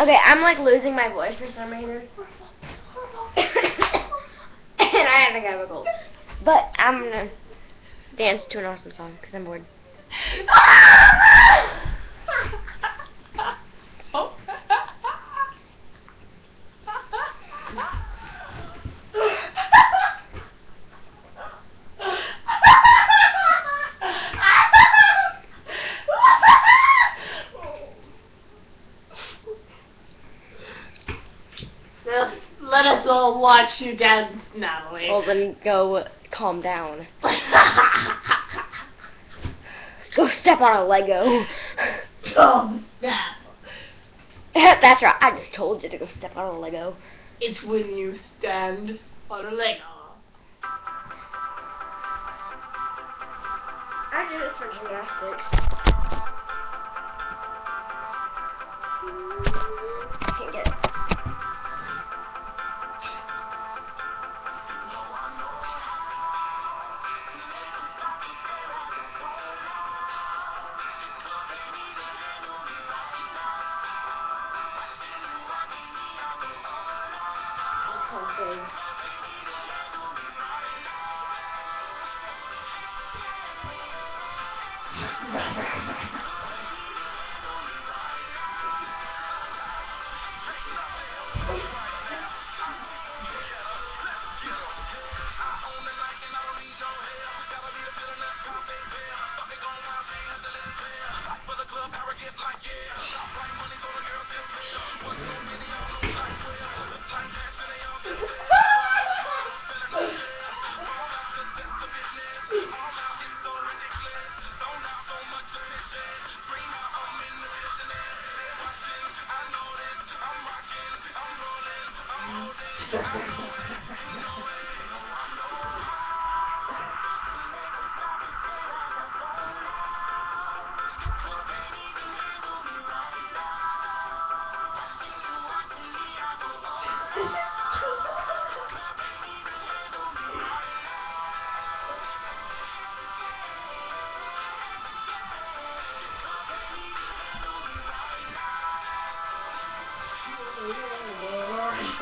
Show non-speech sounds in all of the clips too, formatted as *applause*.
Okay, I'm like losing my voice for some reason. *laughs* and I have to go a cold. But I'm gonna dance to an awesome song because I'm bored. *laughs* Let us all watch you dance, Natalie. Well, then go uh, calm down. *laughs* Go step on a Lego. oh, *laughs* snap. That's right. I just told you to go step on a Lego. It's when you stand on a Lego. I do this for gymnastics. thing. Okay. Okay.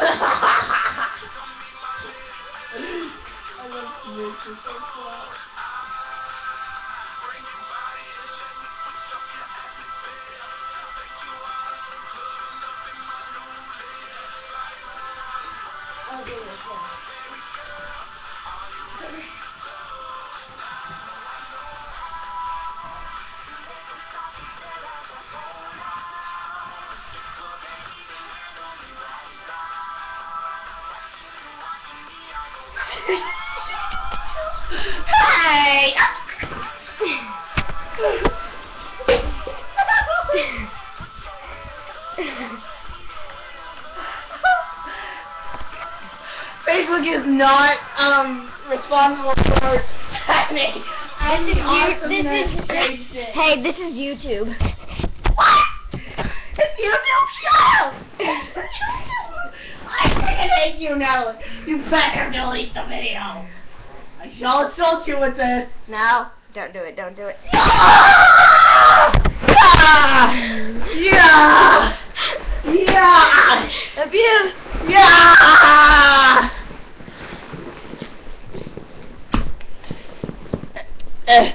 I love to make so proud. Hey! Facebook is not um responsible for timing. I'm This is you- awesomeness this is- station. hey, this is YouTube. What? YouTube, shut up! *laughs* I hate you, Natalie. You better delete the video. I shall insult you with this. No, don't do it. Don't do it. Yeah! Yeah! Yeah! Abuse! Yeah! Eh.